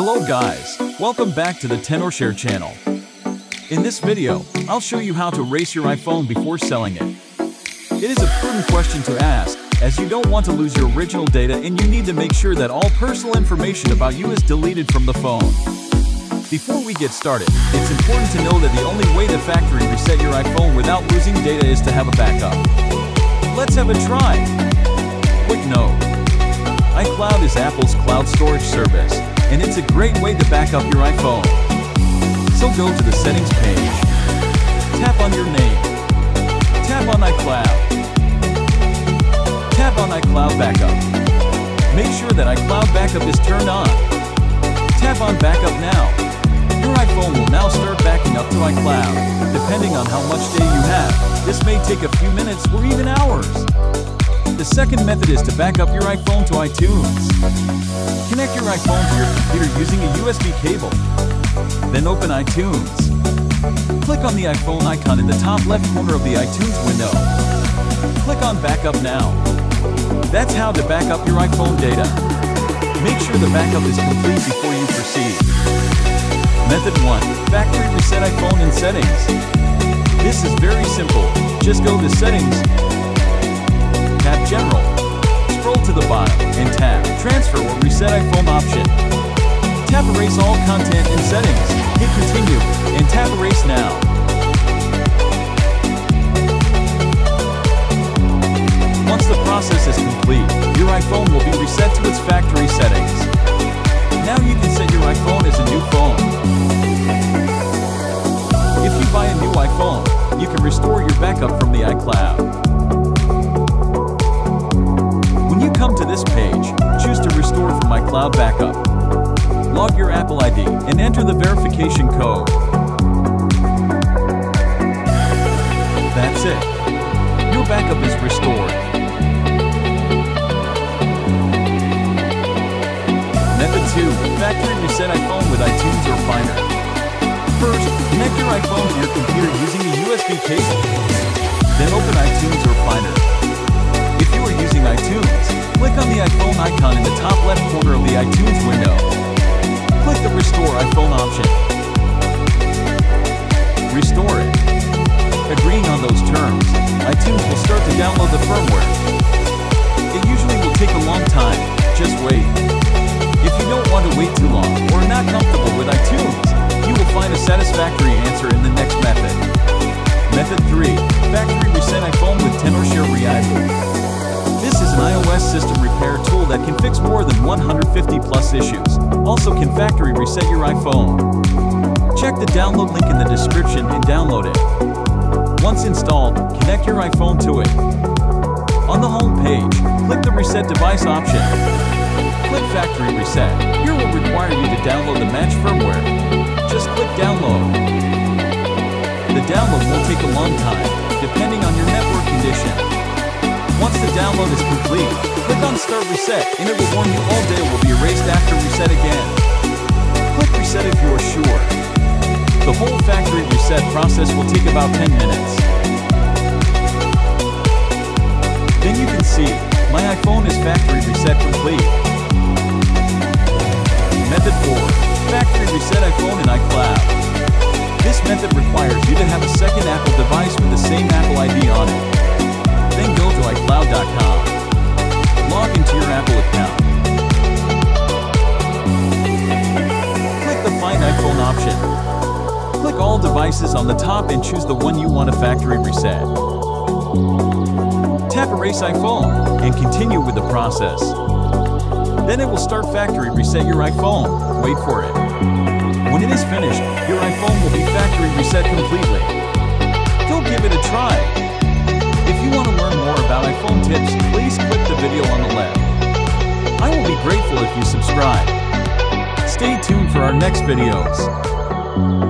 Hello guys, welcome back to the Tenorshare channel. In this video, I'll show you how to erase your iPhone before selling it. It is a prudent question to ask, as you don't want to lose your original data and you need to make sure that all personal information about you is deleted from the phone. Before we get started, it's important to know that the only way to factory reset your iPhone without losing data is to have a backup. Let's have a try. Quick note. iCloud is Apple's cloud storage service, and it's a great way to back up your iPhone. So go to the settings page. Tap on your name. Tap on iCloud. Tap on iCloud Backup. Make sure that iCloud Backup is turned on. Tap on Backup now. Your iPhone will now start backing up to iCloud. Depending on how much data you have, this may take a few minutes or even hours. The second method is to back up your iPhone to iTunes. Connect your iPhone to your computer using a USB cable. Then open iTunes. Click on the iPhone icon in the top left corner of the iTunes window. Click on Backup Now. That's how to back up your iPhone data. Make sure the backup is complete before you proceed. Method 1. Factory Reset iPhone in Settings. This is very simple. Just go to Settings, General, scroll to the bottom, and tap Transfer or Reset iPhone option. Tap Erase all content in Settings, hit Continue, and tap Erase now. Once the process is complete, your iPhone will be reset to its factory settings. Now you can set your iPhone as a new phone. If you buy a new iPhone, you can restore your backup from the iCloud. iCloud Backup. Log your Apple ID and enter the verification code. That's it. Your backup is restored. Method 2. Factory reset iPhone with iTunes or Finder. First, connect your iPhone to your computer using a USB cable. Then open iTunes or Finder. If you are using iTunes, click on the iPhone icon in the top left iTunes window. Click the Restore iPhone option. Restore it. Agreeing on those terms, iTunes will start to download the firmware. It usually will take a long time, just wait. If you don't want to wait too long or are not comfortable with iTunes, you will find a satisfactory answer in the next method. Method 3. Factory Reset iPhone with Tenorshare ReiBoot. That can fix more than 150 plus issues. Also can factory reset your iPhone. Check the download link in the description and download it. Once installed, connect your iPhone to it. On the home page, click the Reset Device option. Click Factory Reset. Here will require you to download the match firmware. Just click Download. The download will take a long time, depending on. Once the download is complete, click on Start Reset and it will warn you all data will be erased after reset again. Click Reset if you are sure. The whole factory reset process will take about 10 minutes. Then you can see, my iPhone is factory reset complete. Method 4. Factory reset iPhone in iCloud. This method requires you to have a second Apple devices on the top and choose the one you want to factory reset. Tap Erase iPhone and continue with the process. Then it will start factory reset your iPhone. Wait for it. When it is finished, your iPhone will be factory reset completely. Go give it a try. If you want to learn more about iPhone tips, please click the video on the left. I will be grateful if you subscribe. Stay tuned for our next videos.